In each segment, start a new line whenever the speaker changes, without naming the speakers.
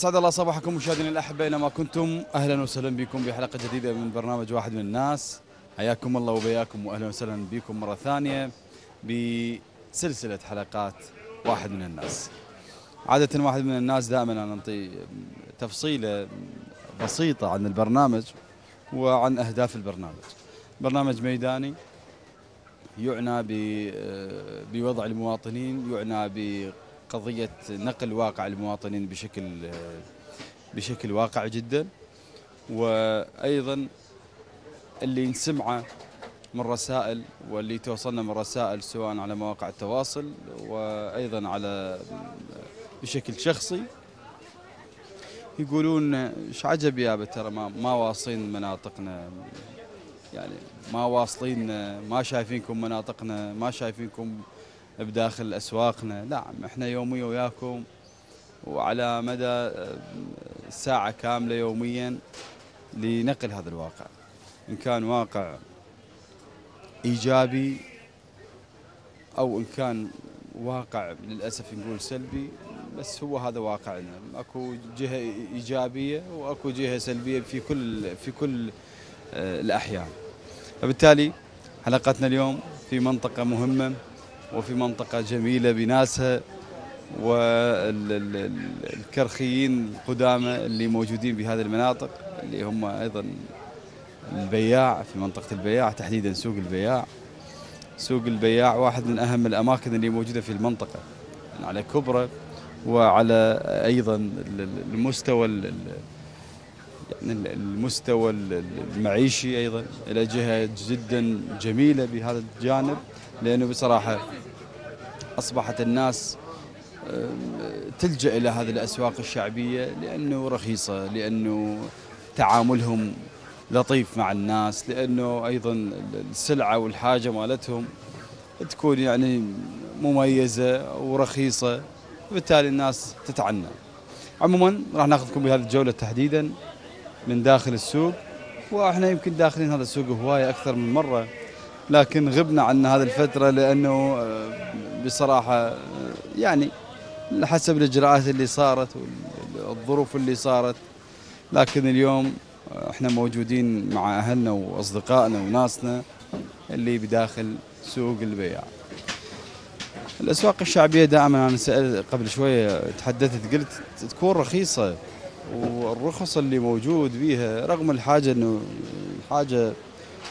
أسعد الله صباحكم مشاهدينا الاحباء اينما كنتم أهلا وسهلا بكم بحلقه جديدة من برنامج واحد من الناس حياكم الله وبياكم واهلا وسهلا بكم مرة ثانية بسلسلة حلقات واحد من الناس. عادة واحد من الناس دائما أنا نعطي تفصيلة بسيطة عن البرنامج وعن أهداف البرنامج. برنامج ميداني يعنى بوضع المواطنين يعنى قضية نقل واقع المواطنين بشكل بشكل واقعي جدا. وأيضا اللي نسمعه من رسائل واللي توصلنا من رسائل سواء على مواقع التواصل وأيضا على بشكل شخصي يقولون إيش عجب يا ترى ما, ما واصلين مناطقنا يعني ما واصلين ما شايفينكم مناطقنا ما شايفينكم بداخل أسواقنا. نعم إحنا يوميا وياكم وعلى مدى آه، ساعة كاملة يوميا لنقل هذا الواقع. إن كان واقع إيجابي أو إن كان واقع للأسف نقول سلبي بس هو هذا واقعنا. أكو جهة إيجابية وأكو جهة سلبية في كل في كل آه، الأحيان. فبالتالي حلقتنا اليوم في منطقة مهمة. وفي منطقة جميلة بناسها والكرخيين القدامى اللي موجودين بهذه المناطق اللي هم أيضا البياع في منطقة البياع تحديدا سوق البياع. سوق البياع واحد من أهم الأماكن اللي موجودة في المنطقة يعني على كبرى وعلى أيضا المستوى يعني المستوى المعيشي أيضا إلى جهة جدا جميلة بهذا الجانب. لأنه بصراحة أصبحت الناس تلجأ إلى هذه الأسواق الشعبية لأنه رخيصة لأنه تعاملهم لطيف مع الناس لأنه أيضا السلعة والحاجة مالتهم تكون يعني مميزة ورخيصة وبالتالي الناس تتعنى. عموما راح ناخذكم بهذه الجولة تحديدا من داخل السوق وإحنا يمكن داخلين هذا السوق هواية أكثر من مرة. لكن غبنا عن هذه الفترة لأنه آه، بصراحة آه، يعني حسب الإجراءات اللي صارت والظروف اللي صارت. لكن اليوم آه، إحنا موجودين مع أهلنا وأصدقائنا وناسنا اللي بداخل سوق البيع. الأسواق الشعبية دائما أنا سأل قبل شوية تحدثت قلت تكون رخيصة والرخص اللي موجود بيها رغم الحاجة أنه حاجة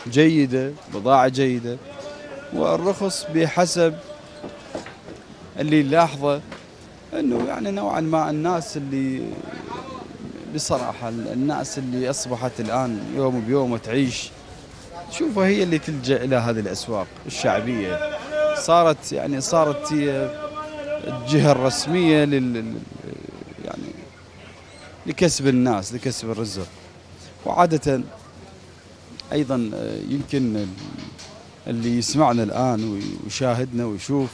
جيدة بضاعة جيدة. والرخص بحسب اللي نلاحظه إنه يعني نوعا ما الناس اللي بصراحة الناس اللي أصبحت الآن يوم بيوم تعيش شوفها هي اللي تلجأ إلى هذه الأسواق الشعبية. صارت يعني صارت هي الجهة الرسمية لل يعني لكسب الناس لكسب الرزق. وعادة أيضا آه، يمكن اللي يسمعنا الآن ويشاهدنا ويشوف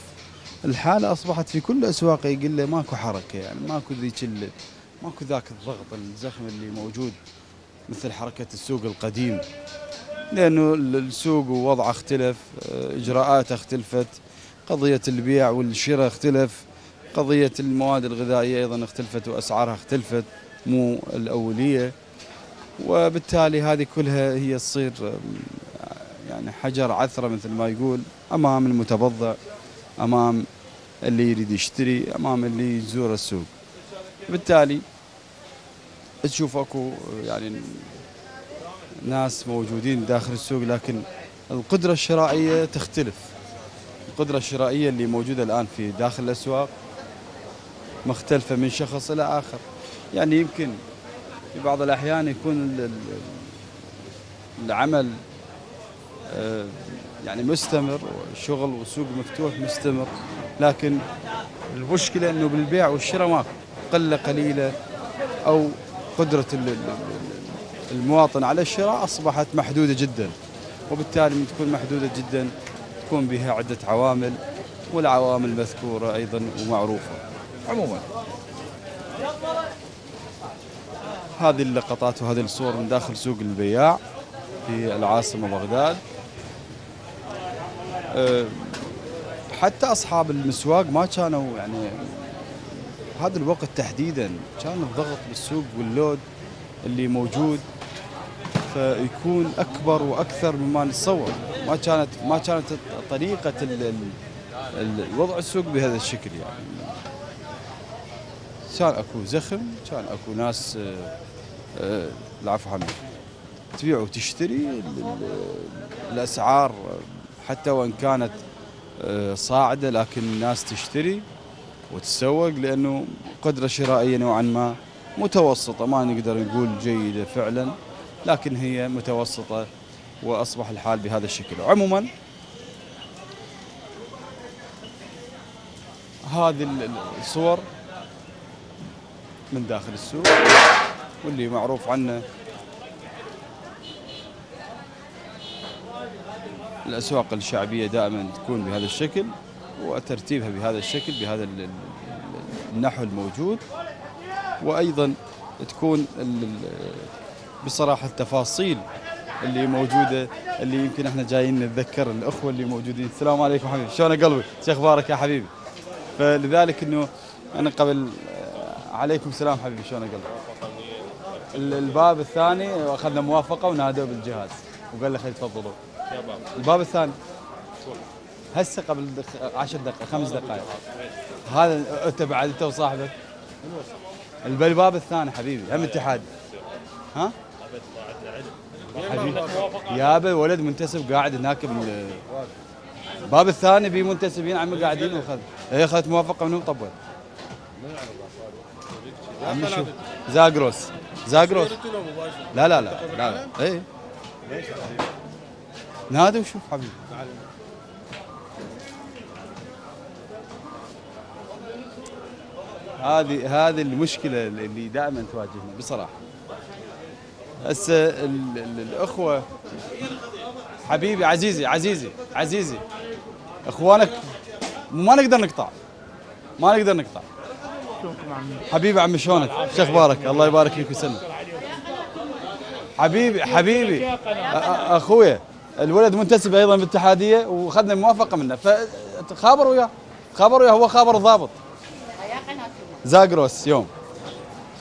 الحالة أصبحت في كل أسواق يقول له ماكو حركة يعني ماكو ذيك ماكو ذاك الضغط الزخم اللي موجود مثل حركة السوق القديم. لأنه السوق ووضعه اختلف آه، إجراءاته اختلفت قضية البيع والشراء اختلف قضية المواد الغذائية أيضا اختلفت وأسعارها اختلفت مو الأولية. وبالتالي هذه كلها هي تصير يعني حجر عثرة مثل ما يقول أمام المتبضع أمام اللي يريد يشتري أمام اللي يزور السوق. بالتالي تشوف أكو يعني ناس موجودين داخل السوق لكن القدرة الشرائية تختلف. القدرة الشرائية اللي موجودة الآن في داخل الأسواق مختلفة من شخص إلى آخر. يعني يمكن في بعض الأحيان يكون العمل آه، يعني مستمر والشغل والسوق مفتوح مستمر لكن المشكلة أنه بالبيع والشراء ماكو قلة قليلة أو قدرة المواطن على الشراء أصبحت محدودة جدا وبالتالي من تكون محدودة جدا تكون بها عدة عوامل والعوامل مذكورة أيضا ومعروفة. عموما. هذه اللقطات وهذه الصور من داخل سوق البياع في العاصمة بغداد. أه، حتى أصحاب المسواق ما كانوا يعني هذا الوقت تحديدا كان الضغط بالسوق واللود اللي موجود فيكون أكبر وأكثر مما نتصور. ما كانت ما كانت طريقة الوضع السوق بهذا الشكل يعني. كان أكو زخم كان أكو ناس آه، آه، العفو حمد تبيع وتشتري الأسعار حتى وإن كانت آه، صاعدة لكن الناس تشتري وتسوق لأنه قدرة شرائية نوعا ما متوسطة. ما نقدر نقول جيدة فعلا لكن هي متوسطة وأصبح الحال بهذا الشكل. عموما هذه الصور. من داخل السوق واللي معروف عنه. الأسواق الشعبية دائما تكون بهذا الشكل وترتيبها بهذا الشكل بهذا النحو الموجود. وأيضا تكون بصراحة التفاصيل اللي موجودة اللي يمكن إحنا جايين نتذكر الأخوة اللي موجودين. السلام عليكم حبيبي. شلون قلبي؟ شو أخبارك يا حبيبي؟ فلذلك أنه أنا قبل عليكم السلام حبيبي شلون قلبي الباب الثاني أخذنا موافقة ونادوا بالجهاز وقال لي خلي تفضلوا. الباب الثاني. هسه قبل 10 دقائق خمس دقائق. هذا أنت بعد أنت وصاحبك. الباب الثاني حبيبي هم اتحاد. ها؟ حبيبي. يابا ولد منتسب قاعد هناك الباب الثاني في منتسبين عمي قاعدين وخذ هي اخذت موافقة منهم طبل عمي شوف زاجروس زاجروس لا لا لا لا اي نادي وشوف حبيبي هذه هذه المشكلة اللي دائما تواجهنا بصراحة. هسه الأخوة حبيبي عزيزي عزيزي عزيزي. إخوانك ما نقدر نقطع. ما نقدر نقطع. حبيبي عمي شلونك؟ شو أخبارك؟ الله يبارك فيك ويسلمك. حبيبي حبيبي اخويا الولد منتسب أيضا بالاتحادية وأخذنا موافقة منه فتخابر وياه خابر وياه هو خابر ضابط. زاجروس يوم.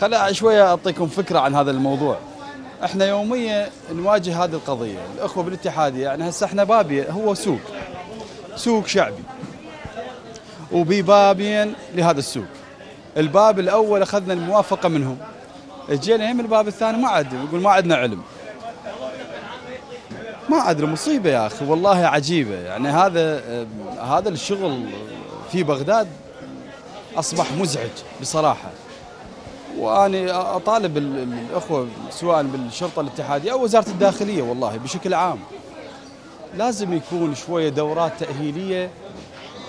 خل شوية أعطيكم فكرة عن هذا الموضوع. إحنا يوميا نواجه هذه القضية، الأخوة بالاتحادية يعني هسه إحنا بابيه هو سوق. سوق شعبي. وببابين لهذا السوق. الباب الأول أخذنا الموافقة منهم. جينا هم الباب الثاني ما عاد يقول ما عندنا علم. ما أدري مصيبة يا أخي والله عجيبة. يعني هذا هذا الشغل في بغداد أصبح مزعج بصراحة. واني أطالب الأخوة سواء بالشرطة الاتحادية أو وزارة الداخلية والله بشكل عام. لازم يكون شوية دورات تأهيلية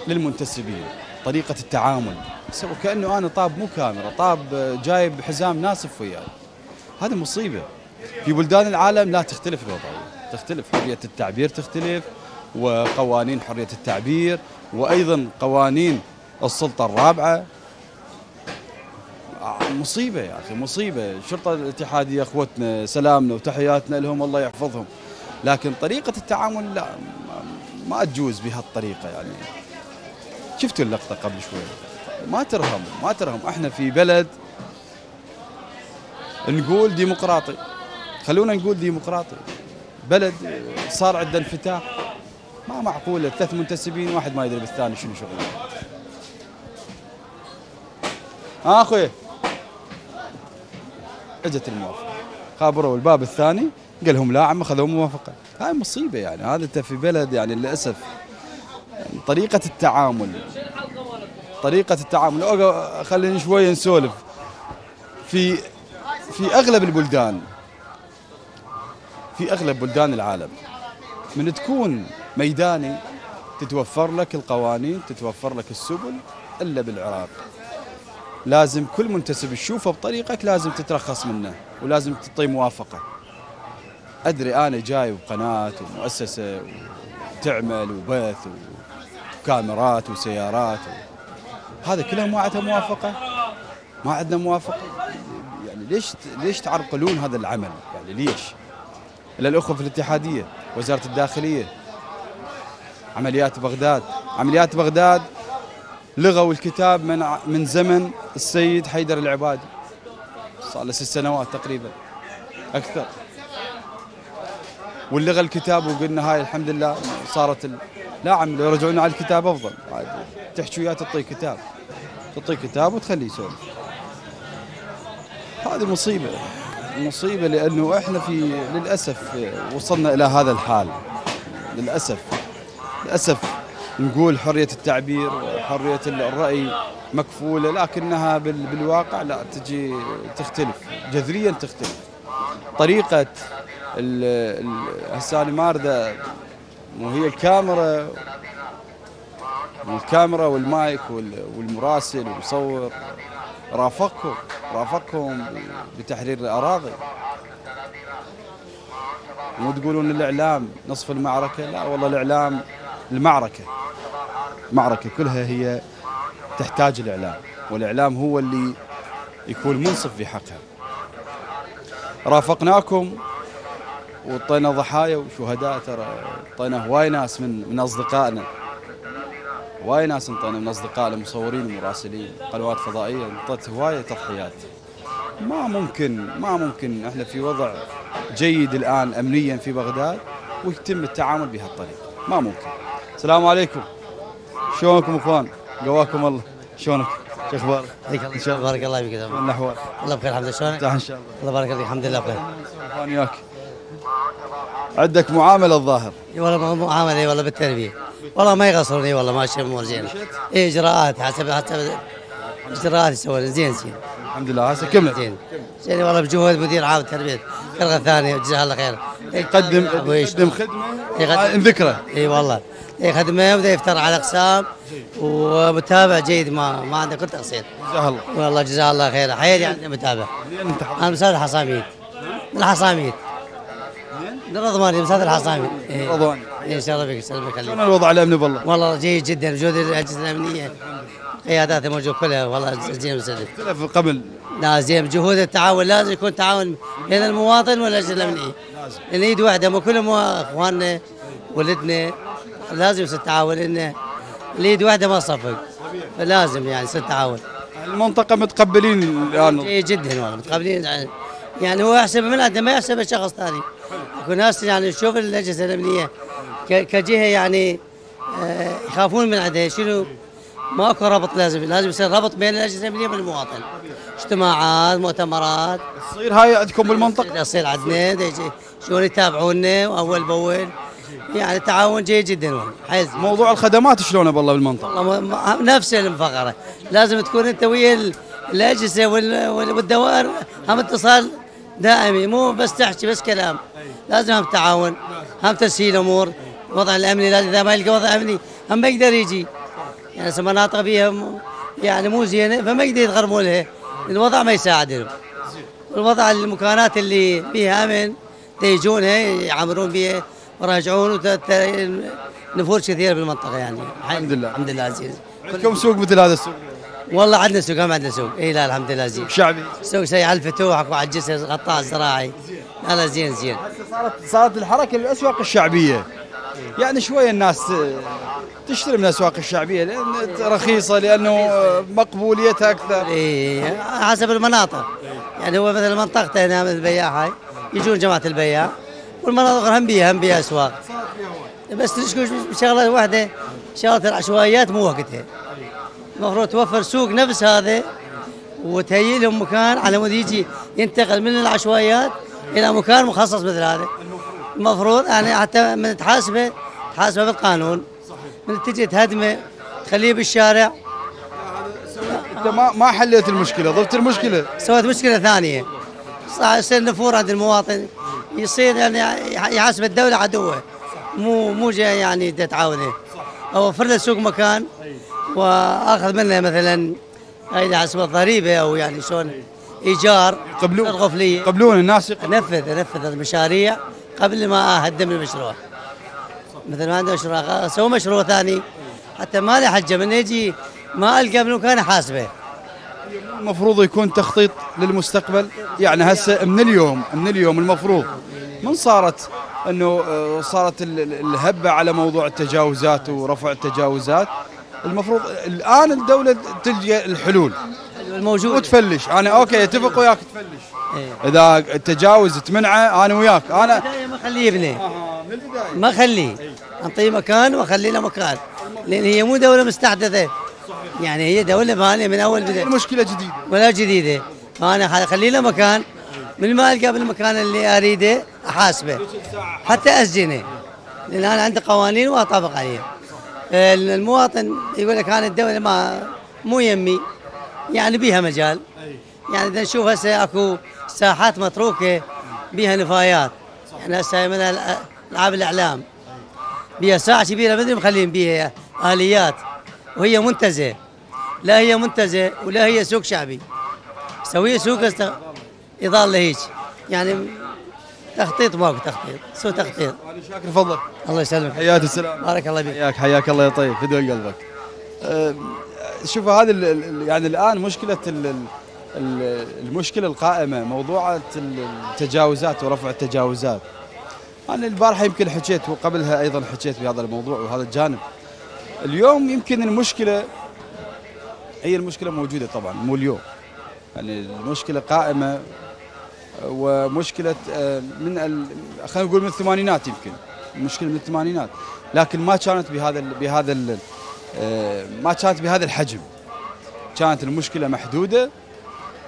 للمنتسبين طريقة التعامل. وكأنه أنا طاب مو كاميرا طاب جايب حزام ناسف وياي هذه مصيبة. في بلدان العالم لا تختلف الوضعية. تختلف. حرية التعبير تختلف وقوانين حرية التعبير وأيضا قوانين السلطة الرابعة. مصيبة يا أخي مصيبة. الشرطة الاتحادية أخوتنا سلامنا وتحياتنا لهم الله يحفظهم. لكن طريقة التعامل لا ما تجوز بهالطريقة يعني. شفتوا اللقطة قبل شوي؟ ما ترهم ما ترهم. إحنا في بلد نقول ديمقراطي. خلونا نقول ديمقراطي. بلد صار عنده انفتاح. ما معقولة ثلاث منتسبين واحد ما يدري بالثاني شنو شغله. ها أخوي؟ اجت الموافقة. خابروا الباب الثاني قال لهم لا عم خذوا موافقة. هاي مصيبة يعني. هذا أنت في بلد يعني للأسف يعني طريقة التعامل. طريقة التعامل. خلينا شوية نسولف. في في أغلب البلدان في أغلب بلدان العالم من تكون ميداني تتوفر لك القوانين تتوفر لك السبل إلا بالعراق. لازم كل منتسب تشوفه بطريقك لازم تترخص منه ولازم تعطيه موافقة. أدري أنا جاي بقناة ومؤسسة وتعمل وبث وكاميرات وسيارات و... هذا كلها ما عندها موافقة؟ ما عندنا موافقة. يعني ليش ليش تعرقلون هذا العمل؟ يعني ليش؟ إلا الأخوة في الاتحادية وزارة الداخلية. عمليات بغداد. عمليات بغداد لغوا الكتاب من من زمن السيد حيدر العبادي. صار له ست سنوات تقريبا. أكثر. واللغى الكتاب وقلنا هاي الحمد لله صارت. لا عم لو يرجعون على الكتاب أفضل. عاد تحكي وياه تعطيه كتاب. تعطيه كتاب وتخليه يسولف. هذه مصيبة. مصيبة لأنه إحنا في للأسف وصلنا إلى هذا الحال. للأسف. للأسف نقول حرية التعبير وحريه الرأي مكفولة لكنها بال- بالواقع لا تجي تختلف. جذريا تختلف. طريقة هسه أنا ما اريد وهي الكاميرا الكاميرا والمايك وال- والمراسل والمصور. رافقهم رافقهم بتحرير الأراضي. مو تقولون الإعلام نصف المعركة؟ لا والله الإعلام المعركة. معركة كلها هي تحتاج الإعلام والإعلام هو اللي يكون منصف في حقها. رافقناكم وطينا ضحايا وشهداء ترى. طينا هواي ناس من من أصدقائنا. هواي ناس انطينا من أصدقائنا مصورين ومراسلين قنوات فضائية. انطت هواية تضحيات. ما ممكن ما ممكن إحنا في وضع جيد الآن امنيا في بغداد ويتم التعامل بهالطريقة. ما ممكن. السلام عليكم. شلونكم أخوان؟ قواكم الله. شلونك؟ شو أخبارك؟
حياك الله.
إن شاء الله.
بارك الله فيك
شلون. الأحوال؟
الله بخير الحمد لله. شلونك؟
إن شاء الله.
الله بارك فيك. الحمد لله بخير.
وياك؟ عندك معاملة الظاهر.
إي والله معاملة إي والله بالتربية. والله ما يقصرون اي والله ماشي امور زينه إي إجراءات حسب حسب إجراءات يسوون. زين زين.
الحمد لله هسه كملت
زين. زين والله بجهود مدير عام التربية. الخلقه الثانية جزاه الله خير.
يقدم. يقدم خدمة.
يقدم-
آه، ذكرى.
إي والله. إي خدمة وبدا يفتر على اقسام ومتابع جيد ما ما عنده كل تقصير.
جزاه الله.
والله جزاه الله خير. حياتي عنده متابع. أنا مساعد الحصاميد. من الحصاميد. رضواني مساعد الحصاميد إيه.
رضواني.
إن شاء الله بك سلمك
شلون
عليك
الوضع الأمني بالله
والله جيد جدا بجود الأجهزة الأمنية. قيادات موجود كلها والله زين مسلم
اختلف قبل.
لا زين بجهود التعاون لازم يكون تعاون بين المواطن والأجهزة الأمنية. لأن ايد واحدة مو كلهم إخواننا ولدنا لازم يصير تعاون. لأن اليد واحدة ما تصفق فلازم يعني يصير تعاون.
المنطقة متقبلين الآن.
جيد جدا والله متقبلين. يعني هو يحسب من عنده ما يحسب شخص ثاني. يكون ناس يعني نشوف الاجهزه الامنيه كجهة يعني آه، يخافون من عندها شنو؟ ماكو ربط لازم لازم يصير ربط بين الأجهزة الأمنية والمواطن اجتماعات مؤتمرات.
تصير هاي عندكم بالمنطقة؟
يصير عندنا شلون يتابعونا أول بأول. يعني تعاون جيد جدا حيز.
موضوع الخدمات شلونه بالله
بالمنطقة؟ نفس المفقرة. لازم تكون أنت ويا ال- الأجهزة وال- وال- والدوائر هم اتصال دائمي مو بس تحكي بس كلام. لازم هم تعاون هم تسهيل امور الوضع الامني لازم إذا ما يلقى وضع أمني هم ما يقدر يجي. يعني هسه مناطق فيها يعني مو زينة فما يقدر يتغرموا لها الوضع ما يساعدهم. الوضع المكانات اللي فيها أمن يجونها يعمرون بها ت- نفور كثير بالمنطقة يعني.
الحمد لله.
الحمد لله عزيز.
عندكم سوق مثل هذا السوق؟
والله عندنا سوق هم عندنا سوق. إي لا الحمد لله زين
شعبي.
سوق شيء على الفتوح اكو على الجسر غطاء زراعي. لا لا زين. زين
صارت صارت الحركة للأسواق الشعبية. يعني شوية الناس تشتري من الأسواق الشعبية لأن رخيصة لأنه مقبوليتها أكثر.
اي حسب المناطق. يعني هو مثل منطقته هنا مثل البياع هاي يجون جماعة البياع والمناطق هم بيها هم بيها أسواق. بس شغلة واحدة شغلة العشوائيات مو وقتها. المفروض توفر سوق نفس هذا وتهيئ لهم مكان على مود يجي ينتقل من العشوائيات إلى مكان مخصص مثل هذا. المفروض يعني حتى من تحاسبه تحاسبه بالقانون. من تجي تهدمه تخليه بالشارع.
أنت ما ما حليت المشكلة ضفت المشكلة.
سوت مشكلة ثانية. صار يصير نفور عند المواطن. يصير يعني يحاسب الدولة عدوه. مو مو جاي يعني تتعاونه اوفر له السوق مكان وآخذ منه مثلا هاي حسب الضريبه أو يعني شلون. إيجار
يقبلون
الغفلية.
يقبلون الناس يقبلون.
نفذ نفذ المشاريع قبل ما أهدم المشروع. مثل ما عنده مشروع سوى مشروع ثاني. حتى ما له حجة. من يجي ما ألقى بالمكان احاسبه
المفروض يكون تخطيط للمستقبل. يعني هسه من اليوم من اليوم المفروض. من صارت إنه آه، صارت ال- ال- الهبة على موضوع التجاوزات ورفع التجاوزات. المفروض الآن الدولة تلجأ الحلول
الموجود
وتفلش أنا أوكي أتفق وياك تفلش.
إيه.
إذا التجاوز تمنعه أنا وياك.
أنا ما خليه يبني
من البداية؟
ما خليه. انطيه مكان واخلي له مكان. لأن هي مو دولة مستحدثة. يعني هي دولة بانيه من أول بداية.
المشكلة جديدة.
ولا جديدة. فأنا اخلي له مكان. من ما ألقى بالمكان اللي أريده أحاسبه. حتى أسجنه. لأن أنا عندي قوانين واطبق عليها المواطن يقول لك أنا الدولة ما مو يمي. يعني بيها مجال. يعني إذا نشوف هسه أكو ساحات متروكة بيها نفايات. يعني هسه مثلا ألعاب الإعلام. بيها ساعة كبيرة بدري مخلين بيها اليات وهي منتزه. لا هي منتزه ولا هي سوق شعبي. سويه سوق است... يظل هيك يعني تخطيط ماكو تخطيط. سوء تخطيط.
شاكر فضلك.
الله يسلمك.
حياك السلام.
بارك الله بك
حياك حياك الله يا طيب. فدوى قلبك. أم، شوف هذا ال- ال- يعني الآن مشكلة ال- ال- ال- المشكلة القائمة موضوع التجاوزات ورفع التجاوزات. أنا البارحة يمكن حكيت وقبلها أيضا حكيت بهذا الموضوع وهذا الجانب. اليوم يمكن المشكلة هي المشكلة موجودة طبعا مو اليوم. يعني المشكلة قائمة ومشكلة آه، من خلينا نقول من الثمانينات يمكن المشكلة من الثمانينات. لكن ما كانت بهذا بهذا ال ما كانت بهذا الحجم. كانت المشكلة محدودة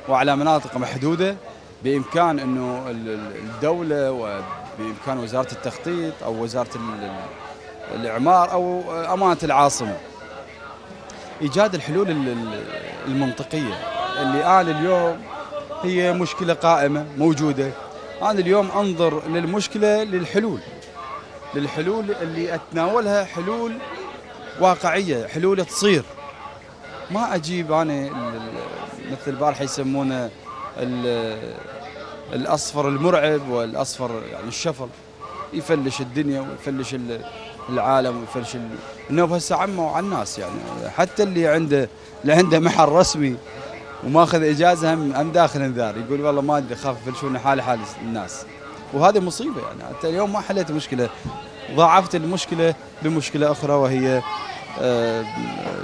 وعلى مناطق محدودة بإمكان إنه ال- ال- الدولة وبامكان وزارة التخطيط أو وزارة ال- ال- الإعمار أو آه، أمانة العاصمة. إيجاد الحلول ال- ال- المنطقية اللي أنا اليوم هي مشكلة قائمة موجودة. أنا اليوم أنظر للمشكلة للحلول للحلول اللي أتناولها حلول واقعية حلول تصير. ما أجيب أنا مثل البارحة يسمونه ال- الأصفر المرعب والأصفر يعني الشفر يفلش الدنيا ويفلش ال- العالم ويفلش النوب هسه عموا على الناس يعني. حتى اللي عنده اللي عنده محل رسمي وماخذ إجازة هم هم داخل انذار. يقول والله ما أدري خاف يفلشون حالي حال الناس. وهذه مصيبة يعني. حتى اليوم ما حليت مشكلة. ضاعفت المشكلة بمشكلة أخرى وهي آه،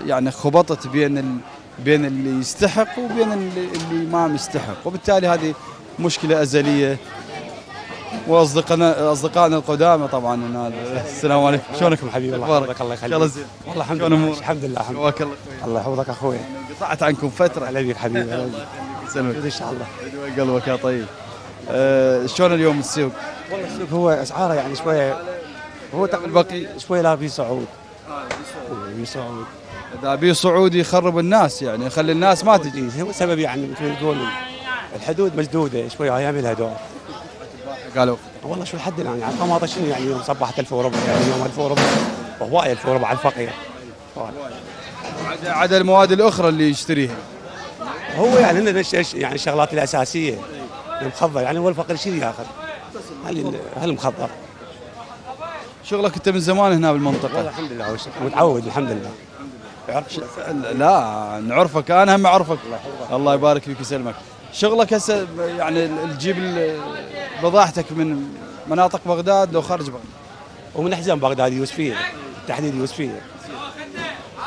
يعني خبطت بين ال... بين اللي يستحق وبين اللي, ما مستحق. وبالتالي هذه مشكلة أزلية. واصدقائنا أصدقائنا القدامى طبعا هنا. السلام عليكم.
شلونكم حبيبي الله؟ يحفظك الله يخليك. والله الحمد لله؟ الحمد لله
الله.
يحفظك أخوي.
قطعت عنكم فترة.
على بيك حبيبي.
يسلمك.
إن شاء الله.
قلبك يا طيب. آه، شلون اليوم السوق؟
والله السوق هو أسعاره يعني شوية هو تقريبا
البقي
شوية لا في صعود في صعود
إذا بي صعودي يخرب الناس يعني يخلي الناس ما تجي.
إيه، هو سبب يعني مثل تقول الحدود مسدوده شوية أيام لها دور.
قالوا
والله شو لحد الآن؟ يعني 18 يعني يوم صبحت 1000 وربع يعني يوم 1000 وربع. وهواي 1000 وربع على الفقير.
عدا المواد الأخرى اللي يشتريها.
هو يعني الش- يعني الشغلات الأساسية. المخضر يعني هو الفقير شو ياخذ؟ هل المخضر؟
شغلك انت من زمان هنا
والله
بالمنطقة
الحمد لله متعود الحمد لله.
لا نعرفك أنا هم أعرفك. الله يبارك فيك ويسلمك. شغلك هسه يعني تجيب بضاعتك من مناطق بغداد لو خارج بغداد.
ومن حزام بغداد يوسفيه بالتحديد يوسفيه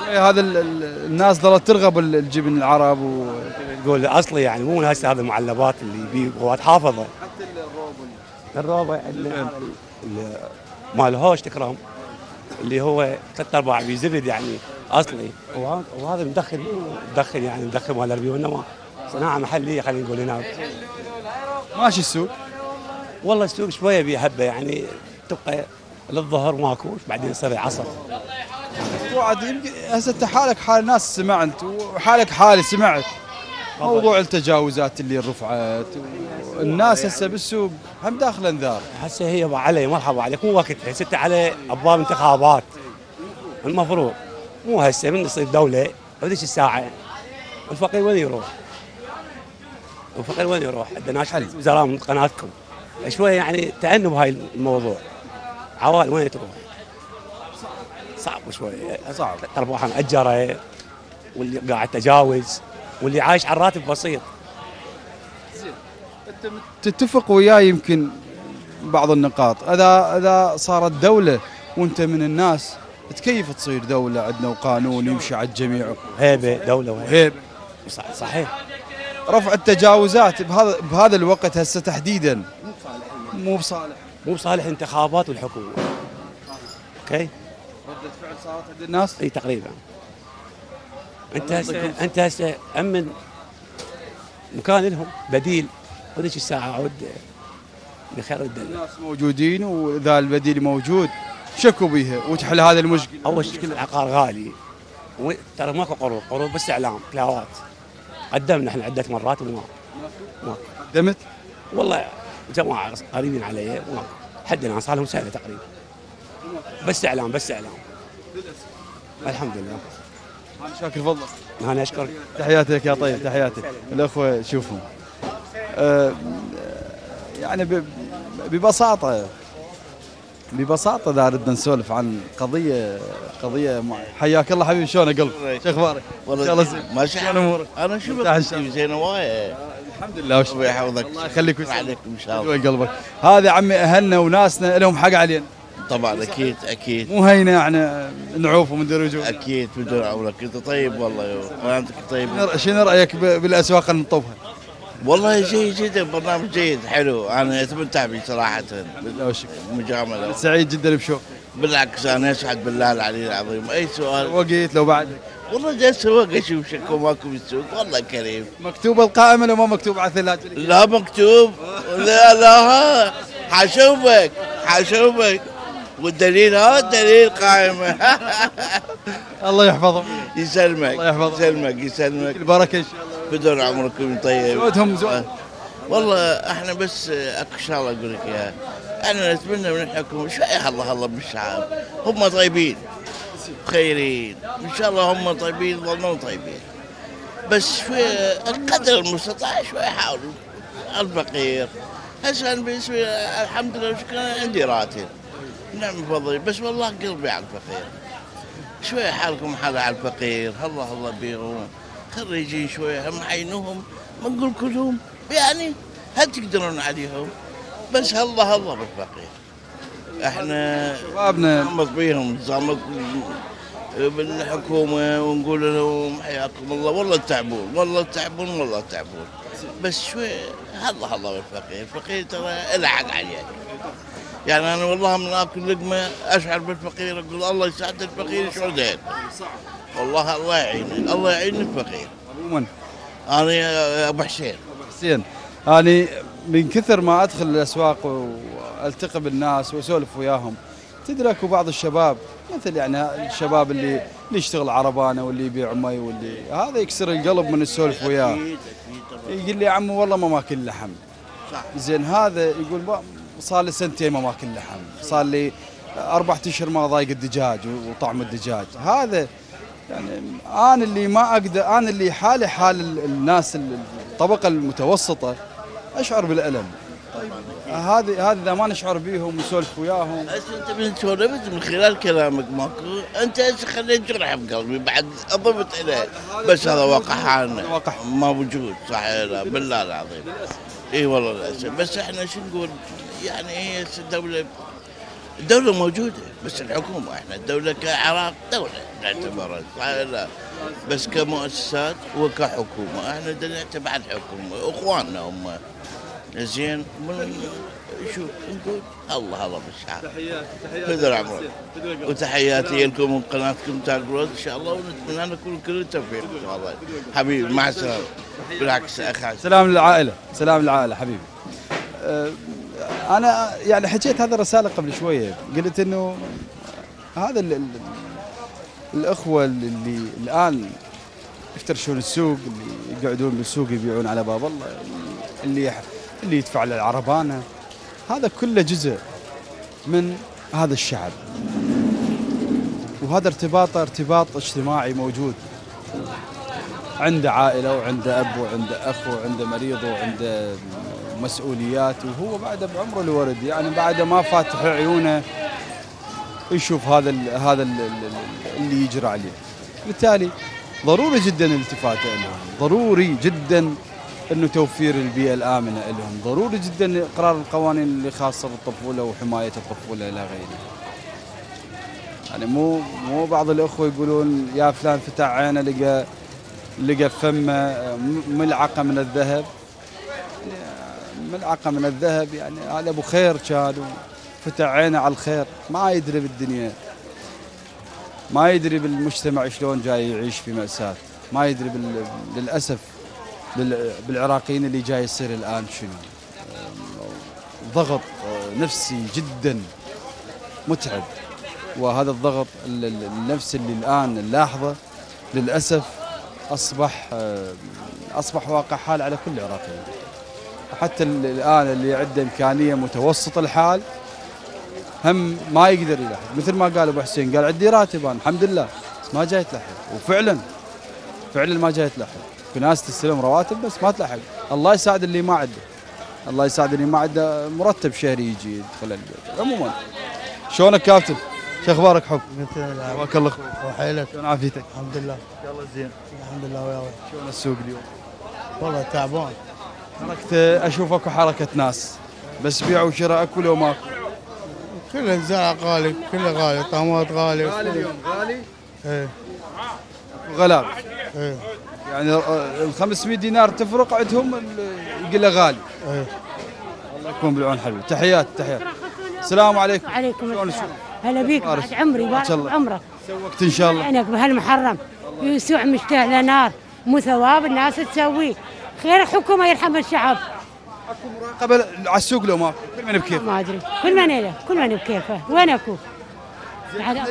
هذا ال- ال- الناس ظلت ترغب ال- الجبن العرب و
تقول أصلي يعني مو هسه هذا المعلبات اللي هو حافظه الروبه اللي اللي مال هوش تكرم اللي هو ثلاث ارباع بيزبد يعني أصلي. وه- وهذا مدخل مدخل يعني مدخل مال أربي وإنما صناعة محلية خلينا نقول هنا.
ماشي السوق.
والله السوق شوية بيهبه يعني تبقى للظهر ماكو بعدين يصير العصر
وعد يمكن هسه أنت حالك حال ناس سمعت وحالك حالي سمعت. موضوع التجاوزات اللي رفعت الناس هسه بالسوق هم داخل انذار.
هسه هي علي مرحبا عليك. مو وقتها ست على ابواب انتخابات. المفروض مو هسه من يصير دولة بذيك الساعة الفقير وين يروح؟ الفقير وين يروح؟ عندنا ناس وزراء من قناتكم. شوية يعني تأنوا بهاي الموضوع. عوال وين تروح؟ صعب شوية
صعب.
ارباحها مأجره واللي قاعد تجاوز واللي عايش على راتب بسيط.
تتفق وياي يمكن بعض النقاط. اذا إذا صارت دولة وأنت من الناس تكيف تصير دولة عندنا وقانون يمشي على الجميع؟
هيبة دولة وهيبة.
وهيب
صح- صحيح.
رفع التجاوزات بهذا بهذا الوقت هسه تحديدا. مو بصالح.
مو بصالح الانتخابات والحكومة. أوكي؟
ردة فعل صارت عند الناس؟
إي تقريبا.
أنت
هسه. أنت هسه أمن مكان لهم بديل. وديك الساعة عود بخير الدنيا
الناس موجودين وإذا البديل موجود شكوا بيها وتحل هذا المشكلة
أول شيء كل العقار غالي. ترى ماكو قروض. قروض بس إعلام كلاوات. قدمنا إحنا عدة مرات وما ماكو
قدمت؟
والله جماعة قريبين علي ماكو حد الآن صار لهم سنه تقريبا. بس إعلام بس إعلام. الحمد لله.
أنا شاكر فضلك
أنا أشكرك.
تحياتي لك يا طيب تحياتي الأخوة شوفهم. يعني ب- ببساطة ببساطة إذا ردنا نسولف عن قضية قضية حياك الله حبيبي شلونك قلب شو أخبارك؟ ان شاء الله زين.
ماشي.
شلون أمورك؟
أنا شو زين وايد.
الحمد لله وش
الله يحفظك.
الله يخليك ويسلمك
ان شاء الله
قلبك. هذا عمي أهلنا وناسنا لهم حق علينا.
طبعا أكيد أكيد.
مو هينة يعني نعوفهم وندير وجوه
أكيد بدون عمرك. أنت طيب والله. وأنت طيب.
شنو رأيك بالأسواق المطوفة؟
والله جيد جدا برنامج جيد حلو. أنا اتمتع به
صراحة.
مجاملة.
سعيد جدا بشوف
بالعكس أنا اسعد بالله العلي العظيم. أي سؤال؟
وقيت لو بعد.
والله جالس اسوق أشوف شكو ماكو بالسوق. والله كريم.
مكتوب القائمة لو ما مكتوب على الثلاجة.
لا مكتوب. لا لا. ها حشوفك حشوفك. والدليل ها الدليل قائمة.
الله يحفظهم
يسلمك
الله يحفظك.
يسلمك يسلمك.
البركه إن شاء الله.
بدون عمركم طيب.
زودهم زود.
والله إحنا بس اكو شغلة أقول لك إياها. إحنا نتمنى من الحكومة شوية الله الله بالشعب هم طيبين خيرين. إن شاء الله هم طيبين يظلون طيبين. بس شوية القدر المستطاع شوية حاولوا. الفقير. هسه بالنسبة لي الحمد لله شكرا عندي راتب. نعم بفضل بس والله قلبي على الفقير. شوية حالكم حال على الفقير. الله الله بيهم خريجين شوية هم عينهم ما نقول كلهم يعني هل تقدرون عليهم؟ بس الله الله بالفقير. إحنا
شبابنا.
نتعمق بيهم نتعمق بالحكومة ونقول لهم حياكم الله. والله تعبون والله تعبون والله تعبون. بس شوي الله الله بالفقير. الفقير ترى له حق عليه. يعني أنا والله من آكل لقمة أشعر بالفقير أقول الله يساعد الفقير يسعدين والله الله يعينه الله يعين الفقير
عموما.
أنا أبو حسين.
حسين. اني من كثر ما أدخل الأسواق وألتقي بالناس وأسولف وياهم تدري أكو بعض الشباب مثل يعني الشباب اللي اللي يشتغل عربانة واللي يبيع مي واللي هذا يكسر القلب من السولف وياه. يقول لي يا عمي والله ما ماكل لحم.
صح.
زين هذا يقول صار لي سنتين ما ماكل لحم. صار لي أربعة أشهر ما ضايق الدجاج وطعم الدجاج. هذا يعني أنا اللي ما أقدر أنا اللي حالي حال ال- الناس ال- الطبقة المتوسطة أشعر بالألم. طيب هذه هذه إذا ما نشعر بيهم ونسولف وياهم.
أنت من سولفت من خلال كلامك ماكو. أنت خليت جرح بقلبي بعد اضفت اليه بس هذا واقع حالنا
واقع.
ما وجود صح لا بالله العظيم. إي والله للأسف. بس إحنا شو نقول؟ يعني هي الدولة الدولة موجودة بس الحكومة إحنا الدولة كعراق دولة. نعتبرها صح لا. بس كمؤسسات وكحكومة. إحنا بدنا نعتبر على الحكومة. اخواننا هم. زين؟ من شوف نقول الله الله بالشعب بدر عمرك وتحياتي لكم من قناتكم تاع جروز إن شاء الله ونتمنى لكم كل التوفيق. ان شاء الله حبيبي مع السلامة. بالعكس اخ
سلام للعائلة. سلام للعائلة حبيبي. أه، أنا يعني حكيت هذا الرسالة قبل شوية. قلت إنه هذا ال ال الأخوة اللي الآن يفترشون السوق اللي يقعدون بالسوق يبيعون على باب الله اللي اللي يدفع للعربانة. هذا كله جزء من هذا الشعب. وهذا ارتباطه ارتباط اجتماعي موجود عنده عائلة وعنده أب وعنده أخ وعنده مريض وعنده مسؤوليات. وهو بعده بعمره الورد يعني بعده ما فاتح عيونه يشوف هذا ال هذا ال اللي يجرى عليه. بالتالي ضروري جدا الالتفات لهم ضروري جدا إنه توفير البيئة الآمنة لهم ضروري جدا إقرار القوانين اللي خاصة بالطفولة وحماية الطفولة إلى غيره. يعني مو مو بعض الأخوة يقولون يا فلان فتح عينه لقى لقى فمه ملعقة من الذهب. يعني ملعقة من الذهب يعني هذا أبو خير كان فتح عينه على الخير. ما يدري بالدنيا. ما يدري بالمجتمع شلون جاي يعيش في مأساة. ما يدري بال... للأسف بال... بالعراقيين اللي جاي يصير الآن شنو؟ ضغط أه، نفسي جدا. متعب. وهذا الضغط ال- ال- النفسي اللي الآن نلاحظه للأسف أصبح أه، أصبح واقع حال على كل العراقيين. حتى ال- الآن اللي عنده إمكانية متوسط الحال هم ما يقدر يلحق. مثل ما قال أبو حسين قال عندي راتب أنا الحمد لله بس ما جاي تلحق وفعلا فعلا ما جاي تلحق في ناس تستلم رواتب بس ما تلحق. الله يساعد اللي ما عنده. الله يساعد اللي ما عنده مرتب شهري يجي يدخل البيت. عموما. شلونك كابتن؟ شو أخبارك حب؟
مثل
حياك الله أخوي
وحيلك.
شلون عافيتك؟
الحمد لله
يلا زين.
الحمد لله وياك
شلون السوق اليوم؟
والله تعبان.
تركت أشوف اكو حركه ناس. بس بيع وشراء اكو لو ماكو.
كل الزرع غالي كله غالي طماط غالي
غالي اليوم غالي؟
إيه.
غلاء
إيه.
يعني ال 500 دينار تفرق عندهم ال- يقول له غالي.
إيه.
الله يكون بالعون حبيبي تحيات تحيات. السلام عليكم.
عليكم
شلون
السلام؟ هلا بيك. بعد عمري
ما
بارك
شاء الله.
بعمرك
سوقت إن شاء الله.
عينك بهالمحرم. يسوع مشتهى نار مو ثواب الناس تسويه. خير حكومة يرحم الشعب.
قبل على السوق لو ماكو. كل من بكيف؟
ما أدري. كل من له كل من بكيفه. وين أكو؟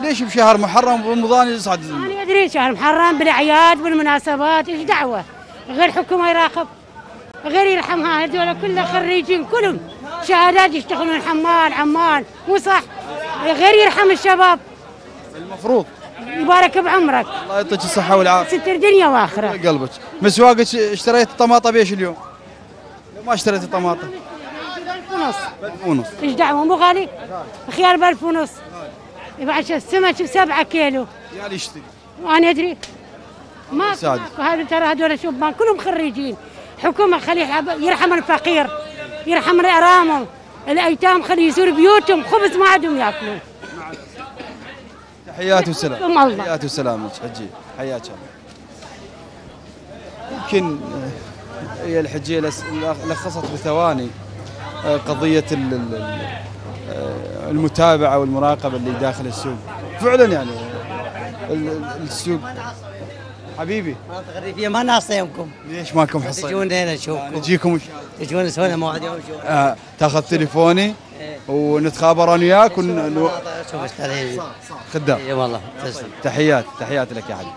ليش بشهر محرم ورمضان يصعد؟
أنا أدري شهر محرم بالأعياد بالمناسبات. إيش دعوة؟ غير حكومة يراقب. غير يرحمها. هذول كلها خريجين كلهم. شهادات يشتغلون. حمال عمال. مو صح؟ غير يرحم الشباب.
المفروض.
يبارك بعمرك.
الله يعطيك الصحة والعافية.
ستر دنيا وآخرة.
قلبك. مسواقك اشتريت طماطه بيش اليوم؟ ما اشتريت طماطه
ونص.
بألف ونص.
إيش دعوة مو غالي؟ خيار بألف ونص. بعد السمك بسبعة كيلو.
يا يشتري
وأنا أدري. ما. هذا ترى هذول شبان كلهم خريجين. حكومة خلي يلعب- يرحم الفقير يرحم الارامل الأيتام خلي يزور بيوتهم خبز ما عندهم يأكلون.
تحيات وسلام.
يحفظكم الله.
تحيات وسلام حجي. حياك الله. يمكن هي الحجية لخصت بثواني آه، قضية آه، المتابعة والمراقبة اللي داخل السوق. فعلا يعني ال- ال- السوق. حبيبي.
المنطقة الريفية ما ناصه يومكم.
ليش ماكم حصة؟
تجون هنا نشوفكم.
نجيكم
تجون نسوي موعد يوم
آه، تاخذ تليفوني ونتخابر أنا وياك
شوف
خدام.
اي والله
تحيات تحيات لك يا حبيبي.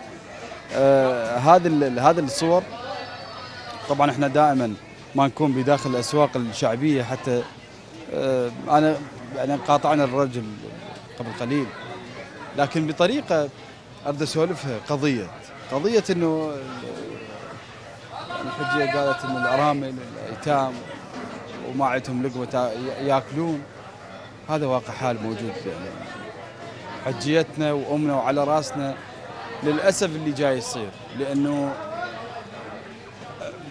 آه هذه هذه الصور طبعا إحنا دائما ما نكون بداخل الأسواق الشعبية حتى آه أنا يعني قاطعنا الرجل قبل قليل لكن بطريقة أريد أسولفها قضية قضية إنه الحجية قالت إن الأرامل الأيتام وما عندهم لقمة يأكلون. هذا واقع حال موجود يعني حجيتنا وأمنا وعلى رأسنا للأسف اللي جاي يصير لأنه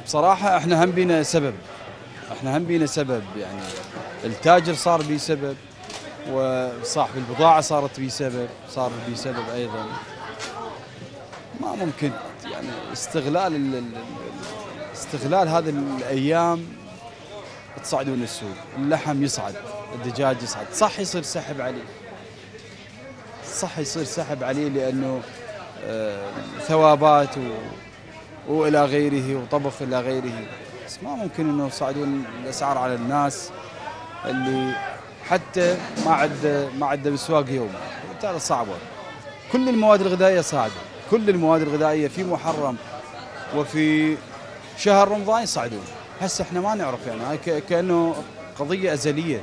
بصراحة إحنا هم بينا سبب. إحنا هم بينا سبب يعني التاجر صار بيه سبب وصاحب البضاعة صارت بيه سبب صار بيه سبب أيضا. ما ممكن يعني استغلال ال- ال- ال- استغلال هذه الأيام تصعدون السوق. اللحم يصعد الدجاج يصعد. صح يصير سحب عليه. صح يصير سحب عليه لأنه آه، ثوابات و... وإلى غيره وطبخ إلى غيره. بس ما ممكن إنه يصعدون الأسعار على الناس اللي حتى ما عنده ما عنده مسواق يوم. ترى صعبة. كل المواد الغذائية صاعده كل المواد الغذائية في محرم وفي شهر رمضان يصعدون. هسه إحنا ما نعرف يعني. كأنه قضية أزلية.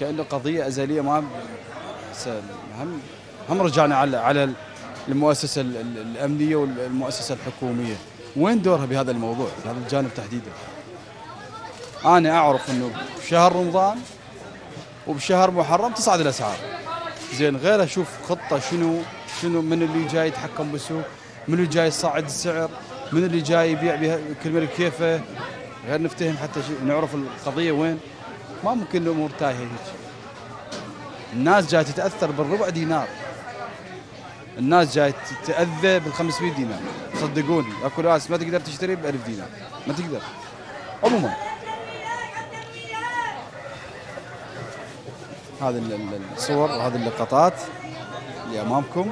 كأنه قضية أزلية. ما هم هم رجعنا على على المؤسسة ال- ال- الأمنية والمؤسسة الحكومية. وين دورها بهذا الموضوع في هذا الجانب تحديدا؟ أنا أعرف إنه بشهر رمضان وبشهر محرم تصعد الأسعار. زين غير أشوف خطة شنو شنو من اللي جاي يتحكم بالسوق من اللي جاي يصعد السعر من اللي جاي يبيع بها كل كيفه غير نفتهم حتى نعرف القضية وين. ما ممكن الأمور تايهه هيك. الناس جاي تتأثر بالربع دينار. الناس جاي تتأذى بال 500 دينار. صدقوني أكو ناس ما تقدر تشتري ب 1000 دينار. ما تقدر. عموما. هذه ال- ال- الصور وهذه اللقطات اللي امامكم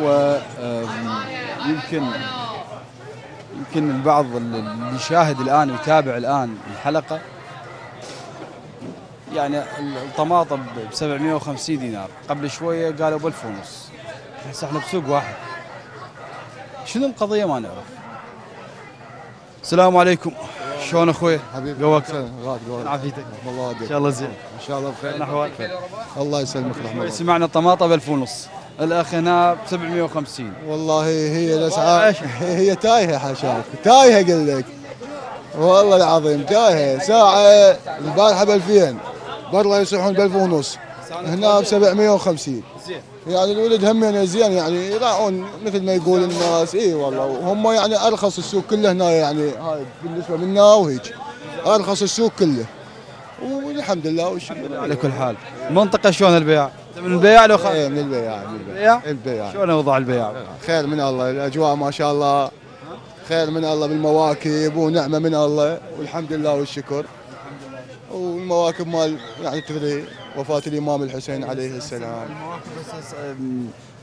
و آم، يمكن يمكن البعض اللي يشاهد الآن ويتابع الآن الحلقة. يعني الطماطم ب 750 دينار. قبل شوية قالوا ب 1000 ونص هسه إحنا بسوق واحد. شنو القضية ما نعرف. السلام عليكم. شلون أخوي؟
حبيبي
قواك؟ عافيتك
الله
إن
ودك
شاء الله زين.
إن شاء الله بخير.
شلون احوالك
الله يسلمك رحمة الله.
سمعنا الطماطم ب 1000 ونص الاخ هنا ب 750
والله هي الاسعار هي تايهة حاشاك. تايهة أقول لك. والله العظيم تايهة. ساعة البارحة ب 2000 برا يصيحون ب 1000 ونص هنا ب 750
زين.
يعني الولد هم زين يعني يراعون مثل ما يقول الناس. اي والله. وهم يعني أرخص السوق كله هنا يعني هاي بالنسبة لنا وهيك. أرخص السوق كله. والحمد لله والشكر.
على كل حال. المنطقة شلون البيع؟ من البيع لو خارج
إيه من البياع من البياع
البيع؟
البياع
شلون وضع البيع؟
خير من الله. الأجواء ما شاء الله. خير من الله بالمواكب ونعمة من الله. والحمد لله والشكر. والمواكب مال يعني تدري وفاة الإمام الحسين عليه السلام.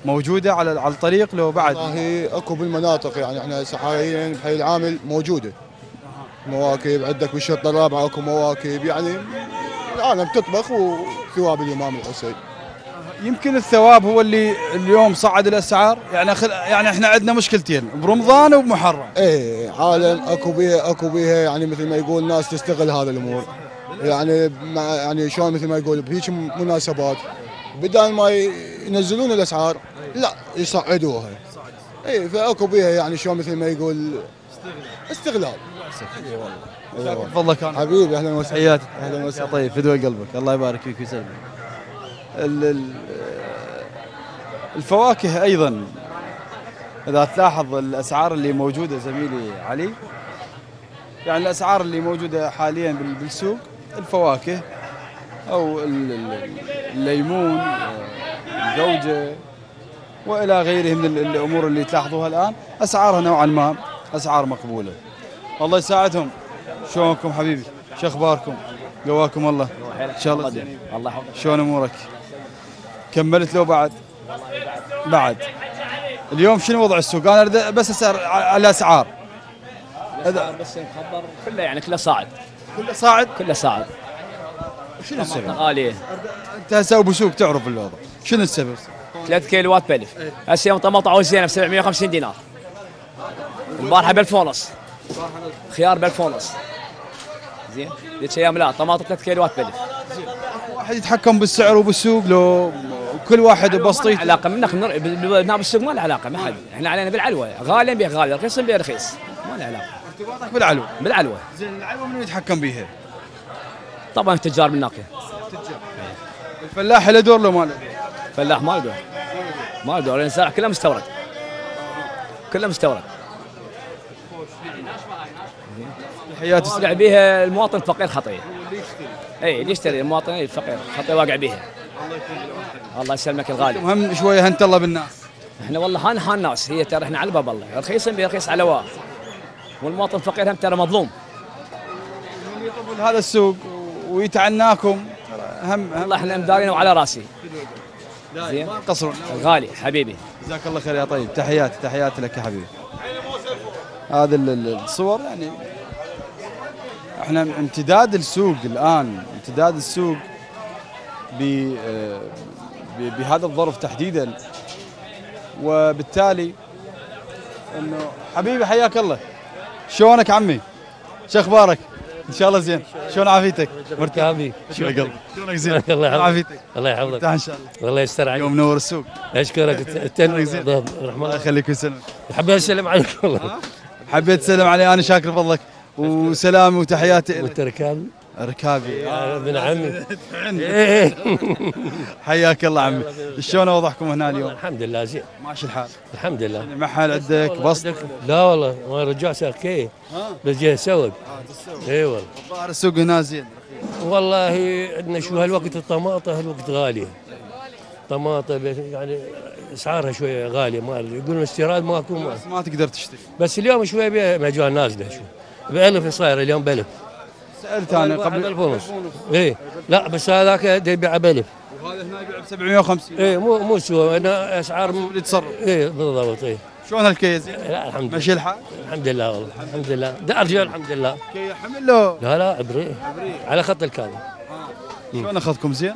موجودة على على الطريق لو بعد؟
والله أكو بالمناطق يعني إحنا حاليا بحي العامل موجودة. مواكب عندك بالشرطة الرابعة أكو مواكب يعني العالم تطبخ وثواب الإمام الحسين.
يمكن الثواب هو اللي اليوم صعد الأسعار؟ يعني خل... يعني إحنا عندنا مشكلتين برمضان وبمحرم
إيه عالم أكو بيها أكو بيها يعني مثل ما يقول ناس تستغل هذا الأمور. يعني مع يعني شلون مثل ما يقول بهيك مناسبات. بدال ما ينزلون الأسعار لا يصعدوها. اي فأكو بيها يعني شلون مثل ما يقول استغلال. والله. اي والله
تفضل كان
حبيبي أهلا وسهلا.
تحياتي أهلا
وسهلا.
طيب فدوى قلبك. الله يبارك فيك ويسلمك. ال- ال- الفواكه أيضا. إذا تلاحظ الأسعار اللي موجودة زميلي علي يعني الأسعار اللي موجودة حاليا بال- بالسوق الفواكه ال- الليمون الجوجه وإلى غيره من ال- الأمور اللي تلاحظوها الآن. أسعارها نوعا ما أسعار مقبولة. الله يساعدهم. شلونكم حبيبي؟ شو أخباركم؟ قواكم الله. إن شاء الله
الله يحفظك.
شلون أمورك؟ كملت لو بعد؟ بعد. اليوم شنو وضع السوق؟ أنا بس أسأل على الأسعار. إذا
بس نخبر كله يعني كله صاعد.
كله صاعد؟
كله صاعد.
شنو السبب؟
غاليه
انت هسه أبو سوق تعرف الوضع. شنو السبب؟
3 كيلوات بألف هسه يوم طماطم عوز زينه ب 750 دينار. البارحه ب 1000 ونص خيار ب 1000 ونص زين. ذيك أيام لا طماطم 3 كيلوات بألف
واحد يتحكم بالسعر وبالسوق لو كل واحد بسطيته
علاقة منك من بناب السوق ما له علاقة ما حد. إحنا علينا بالعلوة. غالي نبيع غالي رخيص نبيع رخيص. ما له علاقة.
ارتباطك بالعلو
بالعلوه
زين العلو منو يتحكم بيها
طبعا التجار بالناقيه
الفلاح له دور لو ما له دور؟
فلاح ما له دور. ما له دور الزرع كله مستورد. كله مستورد.
تحياتي
واقع بيها المواطن الفقير خطيه اي اللي يشتري المواطن الفقير خطيه واقع بيها الله يسلمك الغالي.
هم شوية هنت الله بالناس.
إحنا والله هان هان ناس. هي ترى إحنا على الباب الله. رخيص نبي رخيص على واه والمواطن الفقير هم ترى مظلوم.
يطبل هذا السوق ويتعناكم. هم
والله إحنا مدارين وعلى رأسي. زين.
ما قصرون
الغالي حبيبي.
جزاك الله خير يا طيب. تحياتي تحياتي لك يا حبيبي. ال- الصور يعني إحنا امتداد السوق الآن امتداد السوق بهذا الظرف تحديدا. وبالتالي إنه حبيبي حياك الله. شلونك عمي؟ شو أخبارك؟ إن شاء الله زين. شلون عافيتك؟ مرتاح. شو قلبك؟ شلونك زين؟
الله يحفظك.
عافيتك.
الله يحفظك.
إن شاء الله.
الله يستر عليك.
يوم منور السوق.
أشكرك.
شلونك
رحمة
الله يخليك ويسلمك.
حبيت أسلم عليك والله.
حبيت تسلم علي أنا شاكر فضلك. وسلامي وتحياتي لك
والتركان.
ركابي
يا ابن عمي. إيه.
حياك الله عمي. شلون وضعكم هنا اليوم؟
الحمد لله زين.
ماشي الحال.
الحمد لله.
محل عندك بسط
لا والله ما رجع ساكي بس جاي اسوق اي والله.
الظاهر السوق هنا زين.
والله عندنا شو هالوقت الطماطة هالوقت غالية طماطة بس يعني اسعارها شوية غاليه ما. يقولون استيراد ماكو ما.
ما تقدر تشتري.
بس اليوم شوية مجال نازله شو بألف صاير اليوم بألف.
سألت أنا قبل
ونص اي لا بس هذاك يبيع بألف
وهذا هنا يبيع ب 750
اي مو مو سوى أنا اسعار
اللي تصرف
اي بالضبط اي
شلون هالكيس؟
لا الحمد لله.
ماشي الحال؟
الحمد لله والله الحمد لله. ده رجال الحمد لله.
كي حمل له.
لا لا عبري. على خط الكاظم.
شلون أخذكم؟ زين؟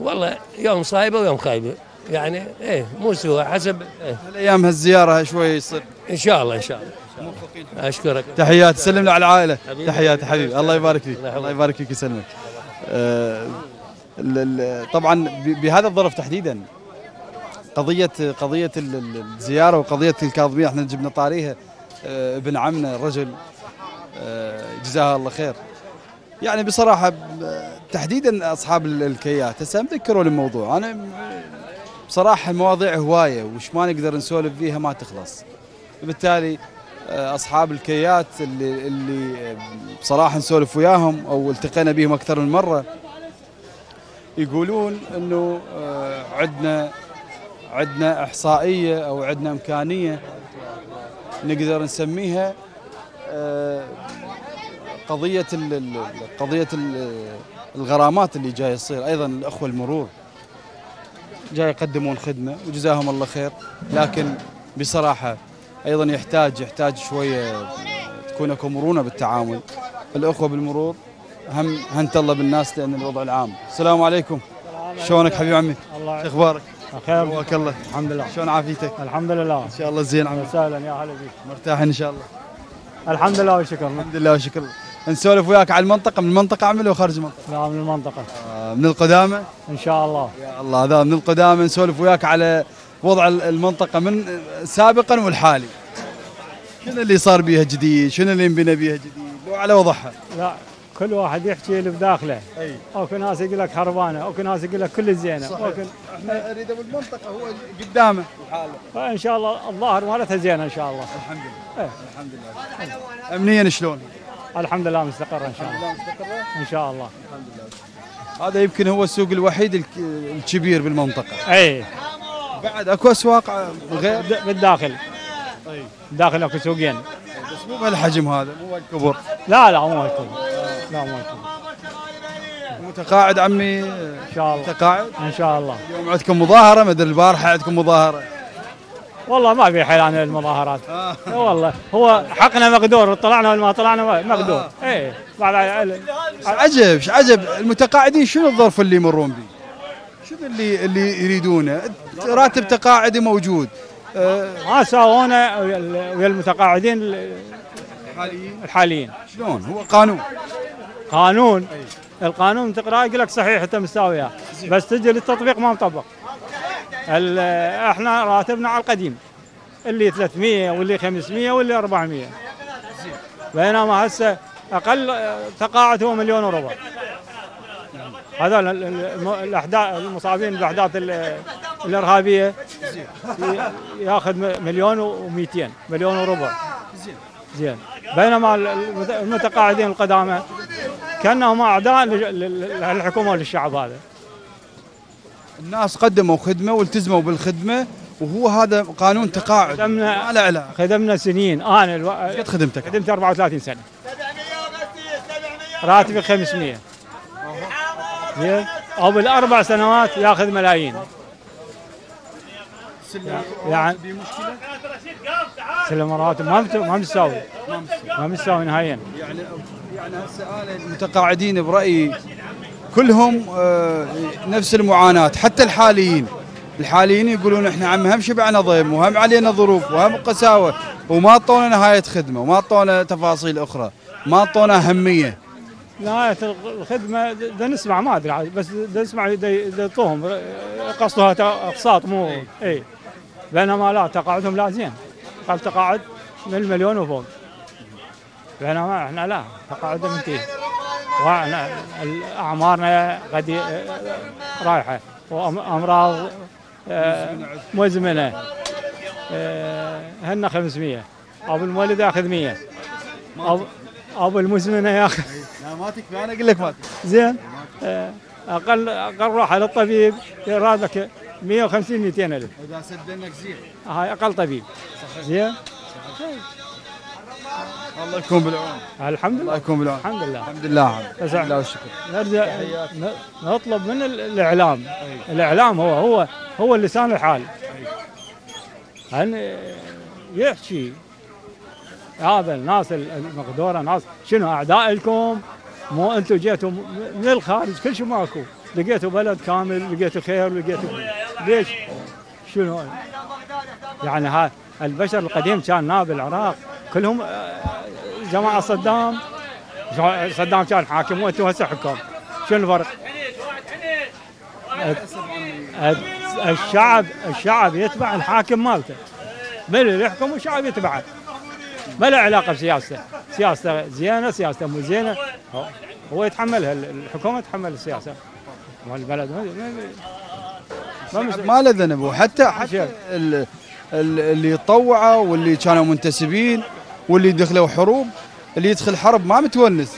والله يوم صايبة ويوم خايبة. يعني إيه مو سوى حسب إيه.
الأيام هالزيارة شوي يصير؟
إن شاء الله إن شاء الله أشكرك.
تحيات. سلم على
العائلة.
تحيات حبيبي. الله يبارك فيك.
الله
يبارك فيك يسلمك آه، طبعا بهذا الظرف تحديدا قضيه قضية ال- ال- الزيارة وقضية الكاظميه إحنا جبنا طاريها آه، ابن عمنا الرجل آه، جزاه الله خير. يعني بصراحة تحديدا أصحاب ال- الكيات. هسه مذكروا الموضوع أنا بصراحة المواضيع هواية وش ما نقدر نسولف فيها ما تخلص. بالتالي آه، أصحاب الكيات اللي اللي آه، بصراحة نسولف وياهم أو التقينا بهم أكثر من مرة يقولون إنه آه، عندنا عندنا إحصائية أو عندنا إمكانية نقدر نسميها قضية قضية ال- الغرامات اللي جاي تصير أيضا الأخوة المرور. جاي يقدمون خدمة وجزاهم الله خير. لكن بصراحة أيضا يحتاج يحتاج شوية تكون أكو مرونة بالتعامل. الأخوة بالمرور هم هنت الله بالناس لأن الوضع العام. السلام عليكم. شلونك حبيب عمي؟
الله
شو أخبارك؟
خير
حياك الله.
الحمد لله.
شلون عافيتك؟
الحمد لله.
إن شاء الله زين عمي.
وسهلا يا هلا بك
مرتاح إن شاء الله.
الحمد لله والشكر
الحمد لله وشكر نسولف وياك على المنطقة من المنطقة عمل وخارج المنطقة؟
لا من المنطقة.
آه، من القدامى
إن شاء الله.
يا الله هذا من القدامى نسولف وياك على وضع المنطقة من سابقا والحالي. شنو اللي صار بيها جديد؟ شنو اللي انبنى بيها جديد؟ لو على وضعها.
لا كل واحد يحكي اللي بداخله.
أي.
اكو ناس يقول لك خربانه اكو ناس يقول لك كل زينة.
صحيح. إحنا نريد بالمنطقة هو قدامه. الحاله
فإن شاء الله الظاهر مالتها زينة إن شاء الله.
الحمد لله.
إيه.
الحمد لله. امنيا شلون؟
الحمد لله مستقرة إن شاء الله. إن شاء الله.
هذا يمكن هو السوق الوحيد الك- الكبير بالمنطقة.
أي.
بعد أكو أسواق غير؟
بالداخل. بالداخل أكو سوقين.
بس مو بهالحجم هذا مو بهالكبر
لا لا مو هالكل لا مو هالكل
متقاعد عمي؟
إن شاء الله.
متقاعد؟
إن شاء الله.
اليوم عندكم مظاهرة مدري البارحة عندكم مظاهرة.
والله ما في حيل عن المظاهرات إيه والله. هو حقنا مقدور طلعنا ولا ما طلعنا مقدور. إيه. بعد ال-
إيش عجب عجب. المتقاعدين شنو الظرف اللي يمرون به؟ شنو اللي اللي يريدونه؟ راتب تقاعدي موجود. آه،
ما ساوونا ويا ال- ويا المتقاعدين ال-
حاليين
الحاليين.
شلون؟ هو قانون.
قانون. القانون تقراه يقول لك صحيح أنت مساويها بس تجي للتطبيق ما مطبق. إحنا راتبنا على القديم. اللي 300 واللي 500 واللي 400 بينما هسه أقل تقاعد هو مليون وربع. الم- الأحداث المصابين بالاحداث ال- الإرهابية ياخذ مليون و200 مليون وربع. زين. بينما ال- المت- المتقاعدين القدامى كأنهم أعداء لل- لل- للحكومة وللشعب هذا.
الناس قدموا خدمة والتزموا بالخدمة وهو هذا قانون تقاعد.
خدمنا
ما له علاقة.
خدمنا سنين. أنا ألو...
قد خدمتك؟
خدمت 34 سنة. راتبي 500 زين أو بالأربع سنوات ياخذ ملايين. يعني سلم راتب. ما مت- ما متساوي ما متساوي نهائيا.
يعني يعني هسه أنا المتقاعدين برأيي كلهم آه، نفس المعاناة حتى الحاليين. الحاليين يقولون إحنا عم هم شبعنا ضيم وهم علينا ظروف وهم قساوة وما أعطونا نهاية خدمة وما أعطونا تفاصيل أخرى ما أعطونا أهمية.
نهاية الخدمة دا نسمع ما عاد، بس دا نسمع يعطوهم قصدها اقساط مو إي. بينما لا تقاعدهم لا زين. قال تقاعد من المليون وفوق. بينما إحنا لا تقاعدهم منتهي اعمارنا قد رايحة وأمراض آه، مزمنة آه، هن 500 أبو المولد ياخذ 100 أبو أبو المزمنة يا أخي
لا ما تكفي أنا أقول لك ما تكفي.
زين آه، أقل أقل روحه للطبيب يراد لك 150 200 ألف.
إذا سد انك زين.
هاي أقل طبيب. زين؟
الله يكون بالعون.
الحمد
الله
لله
يكون بالعون.
الحمد لله.
الحمد لله. الحمد لله والشكر
نرجع نطلب من ال- الإعلام. الإعلام هو هو هو لسان الحال. أن يحكي هذا الناس المقدوره ناس شنو اعداء لكم مو أنتم جيتوا من الخارج كل شيء ماكو. لقيتوا بلد كامل لقيتوا خير لقيتوا ليش؟ شنو؟ يعني ها البشر القديم كان ناب العراق. كلهم آه، جماعة صدام. صدام كان حاكم وأنتم هسه حكام شنو الفرق؟ الشعب الشعب يتبع الحاكم مالته. من اللي يحكم؟ والشعب يتبعه. ما له علاقة بسياسته. سياسته زينة سياسته مو زينة. هو- يتحملها. الحكومة تتحمل السياسة. مال البلد ما
له ذنب وحتى حتى ال- ال- اللي طوعوا واللي كانوا منتسبين واللي دخلوا حروب اللي يدخل حرب ما متونس.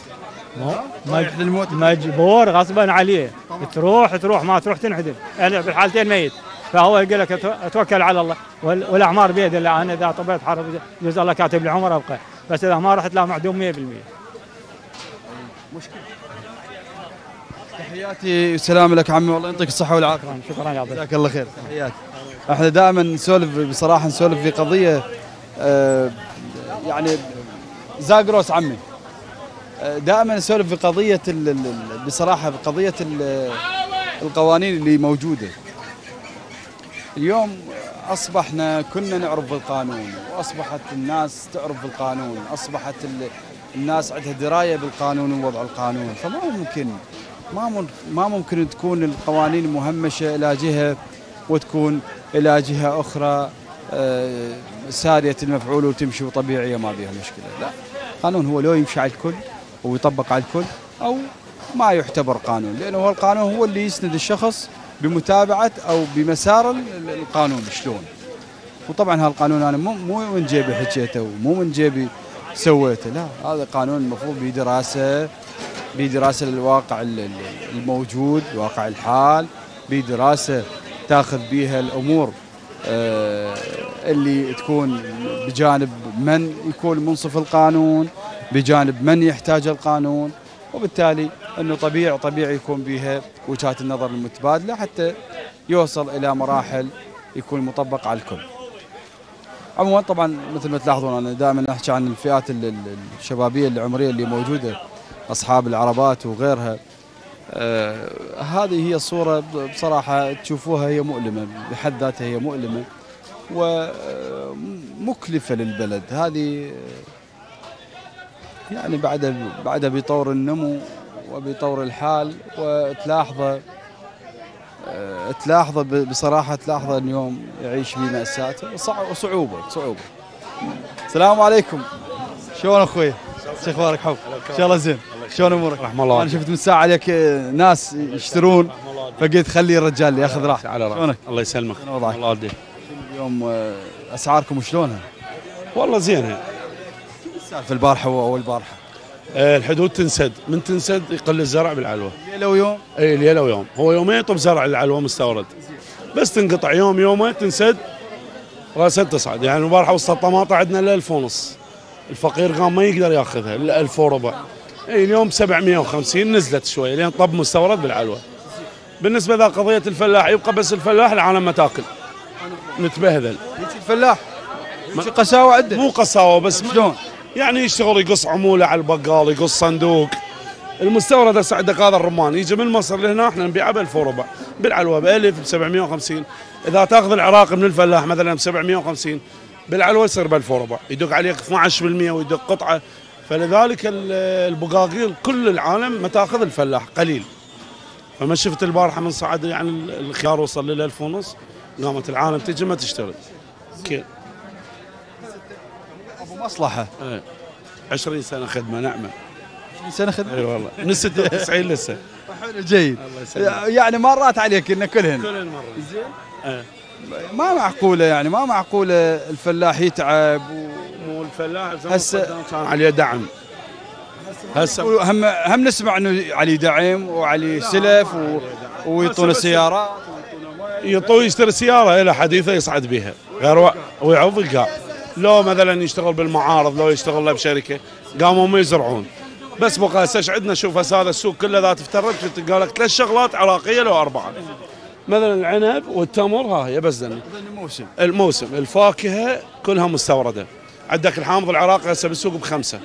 مج- مجبور غصبا عليه. تروح تروح. ما تروح تنعدم أنا بالحالتين ميت. فهو يقول لك أتوكل على الله. وال- والأعمار بيد الله. أنا إذا طبيت حرب جزء الله كاتب لي عمر أبقى. بس إذا ما رحت لا معدوم 100%
تحياتي وسلام لك عمي. والله يعطيك الصحة والعافية.
شكرا يا ضيف
جزاك الله خير. تحياتي. إحنا دائما نسولف بصراحة نسولف في قضية آه، يعني زاقروس عمي. دائما نسولف في قضية بصراحة بقضيه ال- القوانين اللي موجودة. اليوم أصبحنا كنا نعرف بالقانون وأصبحت الناس تعرف بالقانون أصبحت ال- الناس عندها دراية بالقانون ووضع القانون. فما ممكن ما ما ممكن تكون القوانين مهمشة إلى جهة وتكون إلى جهة أخرى. سارية المفعول وتمشي وطبيعية ما بها مشكلة. لا القانون هو لو يمشي على الكل ويطبق على الكل أو ما يعتبر قانون لأنه هو القانون هو اللي يسند الشخص بمتابعة أو بمسار ال- ال- القانون شلون. وطبعا هالقانون أنا مو مو من جيبي حكيته ومو من جيبي سويته لا هذا قانون المفروض بدراسه بدراسه للواقع ال- ال- الموجود واقع الحال بدراسه تاخذ بيها الأمور. آه، اللي تكون بجانب من يكون منصف القانون بجانب من يحتاج القانون وبالتالي إنه طبيعي طبيعي يكون بها وجهات النظر المتبادلة حتى يوصل إلى مراحل يكون مطبق على الكل. عموما طبعا مثل ما تلاحظون أنا دائما أحكي عن الفئات ال- ال- الشبابية العمرية اللي موجودة أصحاب العربات وغيرها آه هذه هي الصورة ب- بصراحة تشوفوها هي مؤلمة بحد ذاتها هي مؤلمة ومكلفه للبلد. هذه يعني بعد بعد بطور النمو وبطور الحال وتلاحظة آه، تلاحظة بصراحة تلاحظة اليوم يعيش بمأساة وصع- وصعوبه صعوبة السلام عليكم. شلون أخوي؟ شو أخبارك؟ حب؟ إن شاء الله زين. شلون أمورك؟
رحم الله
أنا شفت من ساعه عليك آه، ناس يشترون فقلت خلي الرجال ياخذ راحته.
على؟ الله يسلمك؟ الله يهديك
اليوم آه، أسعاركم شلونها؟
والله زينة.
السالفة البارحة واول بارحه
آه، الحدود تنسد. من تنسد يقل الزرع بالعلوة.
ليلة ويوم؟
إي ليلة ويوم. هو يومين يطب زرع العلوة مستورد. بس تنقطع يوم يومين تنسد. راسها تصعد يعني البارحه وسط الطماطة عندنا ل 1000 ونص. الفقير قام ما يقدر ياخذها ل 1000 وربع. اليوم 750 نزلت شوية لين طب مستورد بالعلوة. بالنسبة ذا قضية الفلاح يبقى بس الفلاح العالم ما تأكل. نتبهذل.
هيك الفلاح؟ هيك قساوة عنده
مو قساوة بس
شلون؟
يعني يشتغل يقص عمولة على البقال يقص صندوق. المستورد هسه عندك هذا الرمان. يجي من مصر لهنا إحنا نبيعه ب 1000 وربع بالعلوة ب 1000 ب 750 إذا تأخذ العراقي من الفلاح مثلا ب 750 بالعلوة يصير ب 1000 وربع يدق عليك 12% ويدق قطعة. فلذلك ال- البقاقيل كل العالم ما تاخذ الفلاح قليل. فما شفت البارحة من صعد يعني الخيار وصل لل 1000 ونص قامت العالم تجي ما كيف
أبو مصلحة.
إيه. 20 سنة خدمة نعمة.
20 سنة خدمة؟
إي والله. من 96 لسه.
حلو جيد. يعني مرات عليك إن كلهن.
كل المره
زين.
إيه.
ما معقولة يعني ما معقولة الفلاح يتعب و...
الفلاح
هسه-
عليه دعم. هسه
هم هم نسمع إنه علي دعم وعلي سلف و... ويعطونا سيارات
يطوي يشتري سيارة إلى حديثة يصعد بها. غير و... ويعوض القاع لو مثلا يشتغل بالمعارض لو يشتغل له بشركة قاموا ما يزرعون. بس بقى هسه عندنا؟ شوف هسه هذا السوق كله ذات افترض تلقى لك ثلاث شغلات عراقية لو أربعة. مثلا العنب والتمر ها هي بس
الموسم.
الموسم. الفاكهة كلها مستوردة. عندك الحامض العراقي هسه بالسوق بخمسة.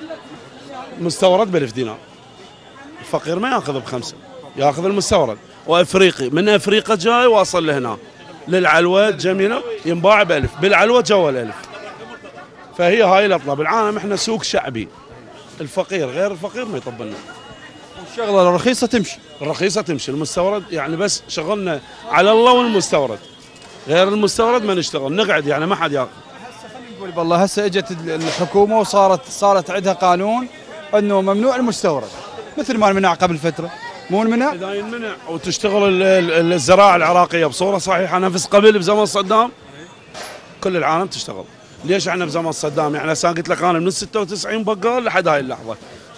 مستورد ب 1000 دينار. الفقير ما ياخذ بخمسة. ياخذ المستورد. وافريقي من افريقيا جاي واصل لهنا. للعلوة جميلة ينباع ب 1000 بالعلوة جوا ال 1000 فهي هاي الأطلب. بالعالم إحنا سوق شعبي. الفقير غير الفقير ما يطب لنا.
الشغلة الرخيصة تمشي.
الرخيصة تمشي. المستورد يعني بس شغلنا على الله والمستورد. غير المستورد ما نشتغل. نقعد يعني ما حد ياخذ.
نقول بالله هسه اجت الحكومة وصارت صارت عندها قانون انه ممنوع المستورد. مثل ما منع قبل فترة. مو منع؟
إذا ينمنع وتشتغل ال- ال- الزراعة العراقية بصورة صحيحة. نفس قبل بزمن صدام. كل العالم تشتغل. ليش إحنا بزمن صدام؟ يعني هسه قلت لك أنا من 96 بقال لحد هاي اللحظة.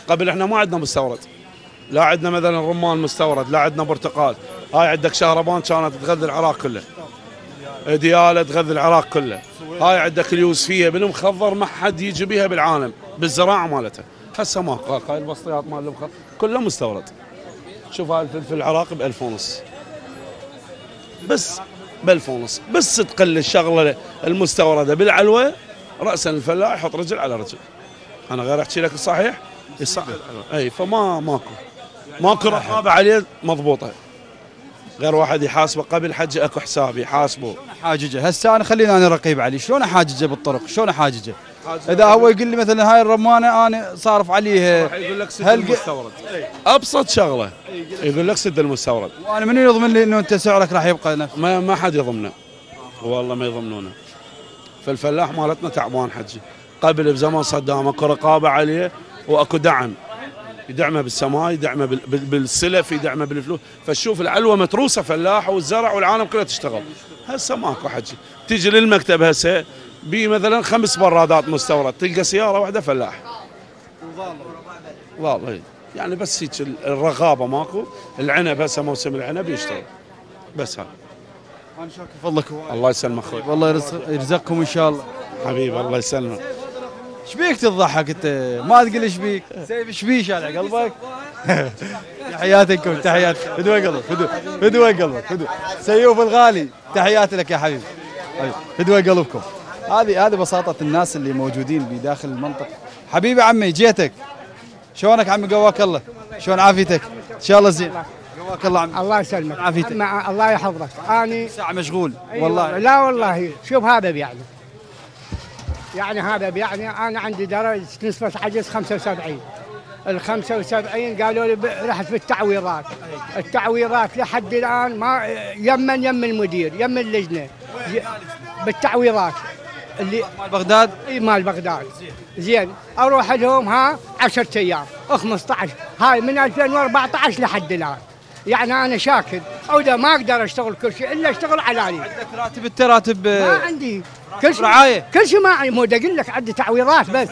قبل إحنا ما عندنا مستورد. لا عندنا مثلا رمان مستورد لا عندنا برتقال. هاي عندك شهربان كانت تغذي العراق كله. ديالة تغذي العراق كله. هاي عندك اليوسفيه بالمخضر ما حد يجي بيها بالعالم بالزراعة مالتها. هسه ماكو هاي البسطيات مال المخضر كله مستورد. شوف هاي الفلفل العراقي ب 1000 ونص. بس ب 1000 ونص. بس تقل الشغلة المستوردة بالعلوة راسا الفلاح يحط رجل على رجل. أنا غير أحكي لك الصحيح أي فما ماكو. ماكو رقابة عليه مضبوطة. غير واحد يحاسبه. قبل حج اكو حساب يحاسبه.
حاججه هسه أنا خليني أنا رقيب عليه شلون احاججه بالطرق؟ شلون احاججه؟ اذا هو يقول لي مثلا هاي الرمانة أنا صارف عليها
يقول لك سد
هل-
المستورد. أبسط شغلة. يقول لك سد المستورد.
وأنا من يضمن لي إنه أنت سعرك راح يبقى نفس؟
ما ما حد يضمنه. والله ما يضمنونه. فالفلاح مالتنا تعبان حجي. قبل بزمن صدام أكو رقابة عليه وأكو دعم. يدعمه بالسماء يدعمه بال- بال- بالسلف يدعمه بالفلوس. فتشوف العلوة متروسة فلاح والزرع والعالم كلها تشتغل. هسه ماكو حجي تيجي للمكتب هسه بي مثلا خمس برادات مستورد تلقى سيارة واحدة فلاح والله. يعني بس هيك ال- الرغابة ماكو. العنب هسه موسم العنب يشتغل. بس هذا
أنا شاكر فضلك.
الله يسلمك أخوي.
والله يرزق- يرزقكم إن شاء الله.
حبيبي الله يسلمك.
إيش بيك تضحك انت؟ ما تقول إيش بيك سيف إيش بيش على قلبك. تحياتكم تحيات هدوء قلبك هدوء هدوء قلبك هدوء. سيوف الغالي تحياتي لك يا حبيبي. حبيبي. هدوء قلبكم. هذه هذه بساطة الناس اللي موجودين بداخل المنطقة. حبيبي عمي جيتك. شلونك عمي؟ قواك الله. شلون عافيتك؟ إن شاء الله زين. قواك الله عمي.
الله يسلمك.
عافيتك.
الله يحفظك. اني
ساعة مشغول.
أي
والله.
لا والله. شوف هذا بيعني. يعني هذا بيعني أنا عندي درجة نسبة عجز 75 ال 75 قالوا لي رحت في التعويضات. التعويضات لحد الآن ما يمن يم المدير يم اللجنه بالتعويضات. اللي
مال بغداد؟
إي مال بغداد. زين. أروح لهم ها 10 أيام. 15 هاي من 2014 لحد الآن. يعني أنا شاكر. أو ده ما أقدر أشتغل كل شيء إلا أشتغل علاني
راتب انت راتب
ما عندي. كل شيء
رعاية.
كل شيء ما مو أقول لك عندي تعويضات بس.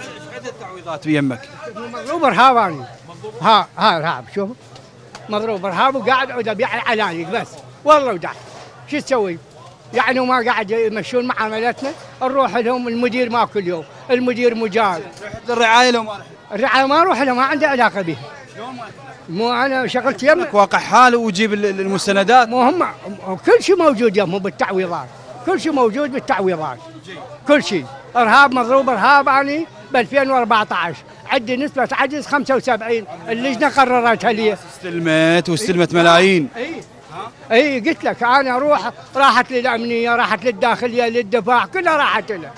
تعويضات بيمك.
مضروب ارهاباني ها ها ارهاب شوف. مضروب ارهاب وقاعد عود أبيع علاني بس. والله ودعت شو تسوي؟ يعني وما قاعد يمشون معاملتنا نروح لهم المدير ما كل يوم المدير مجال.
الرعاية لو ما رحت.
الرعاية ما أروح لها ما عندي علاقة بها مو أنا شغلت يمك
واقع حاله ال- المستندات.
مو هم كل شيء موجود يمهم بالتعويضات. كل شيء موجود بالتعويضات. كل شيء. إرهاب مضروب إرهاب اني ب 2014 عندي نسبة عجز 75 اللجنة قررتها لي.
استلمت واستلمت ملايين.
اي اي قلت لك أنا أروح راحت للامنيه راحت للداخليه للدفاع كلها راحت لها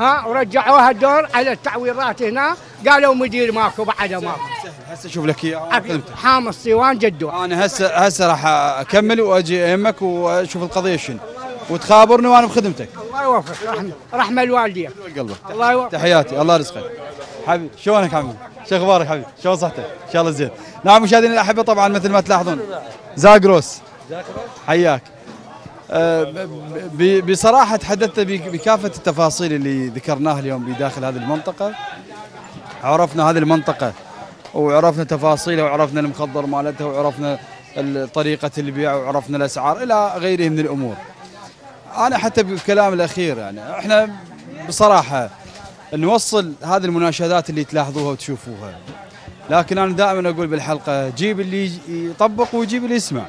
ها ورجعوها الدور على التعويضات هنا. قالوا مدير ماكو بعد ماكو
هسه أشوف لك إياه.
حامص صيوان جدو
أنا هسه هسه راح أكمل وأجي يمك وأشوف القضية شنو. وتخابرني وأنا بخدمتك.
الله يوفقك رحمه رحمه الوالديه
قلبك
الله يوفقك
تحياتي. الله يرزقك. حبيبي شلونك عمي شو أخبارك حبيبي؟ شلون صحتك؟ إن شاء الله زين. نعم مشاهدينا الأحبة طبعا مثل ما تلاحظون. زاغروس حياك. أه، بصراحة تحدثت بك- بكافة التفاصيل اللي ذكرناها اليوم بداخل هذه المنطقة. عرفنا هذه المنطقة وعرفنا تفاصيلها وعرفنا المخدر مالتها وعرفنا طريقة البيع وعرفنا الأسعار إلى غيره من الأمور. أنا حتى بالكلام الأخير يعني إحنا بصراحة نوصل هذه المناشدات اللي تلاحظوها وتشوفوها. لكن أنا دائما أقول بالحلقة جيب اللي يطبق وجيب اللي يسمع.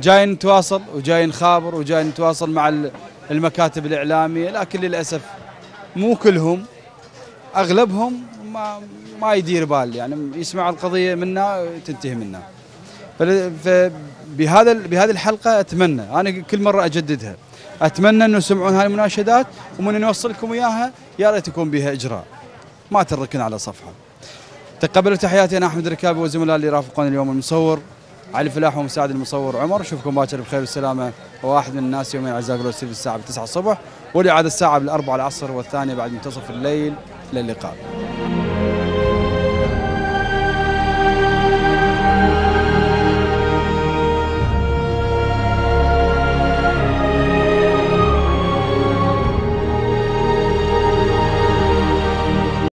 جاي نتواصل وجاي نخابر وجاي نتواصل مع ال- المكاتب الإعلامية لكن للأسف مو كلهم أغلبهم ما ما يدير بال يعني يسمع القضية منا تنتهي منا. فبهذا بهذه الحلقة أتمنى أنا كل مرة أجددها. أتمنى أنه يسمعون هاي المناشدات ومن نوصل لكم إياها يا ريت يكون بها إجراء. ما تركن على صفحة. تقبلوا تحياتي أنا أحمد ركابي وزملاء اللي رافقوني اليوم المصور. علي الفلاح ومساعد المصور عمر. أشوفكم باكر بخير والسلامة. وواحد من الناس يومين اعزائي يقولوا الساعة 9 الصبح. والاعاده الساعة بالاربعه العصر والثانية بعد منتصف الليل. إلى اللقاء.